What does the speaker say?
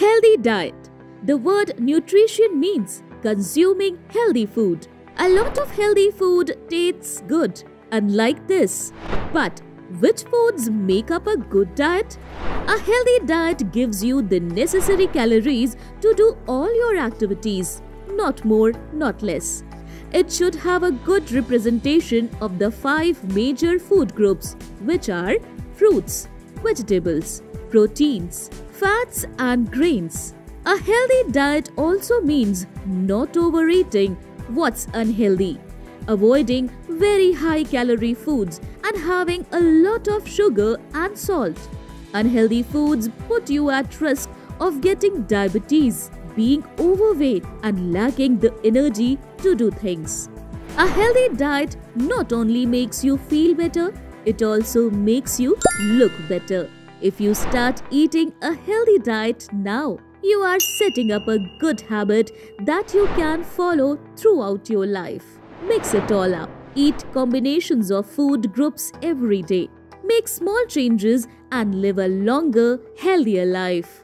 Healthy diet. The word nutrition means consuming healthy food. A lot of healthy food tastes good, unlike this. But which foods make up a good diet? A healthy diet gives you the necessary calories to do all your activities, not more, not less. It should have a good representation of the five major food groups, which are fruits, vegetables, proteins, fats, and grains. A healthy diet also means not overeating what's unhealthy, avoiding very high calorie foods, and having a lot of sugar and salt. Unhealthy foods put you at risk of getting diabetes, being overweight, and lacking the energy to do things. A healthy diet not only makes you feel better, it also makes you look better. If you start eating a healthy diet now, you are setting up a good habit that you can follow throughout your life. Mix it all up. Eat combinations of food groups every day. Make small changes and live a longer, healthier life.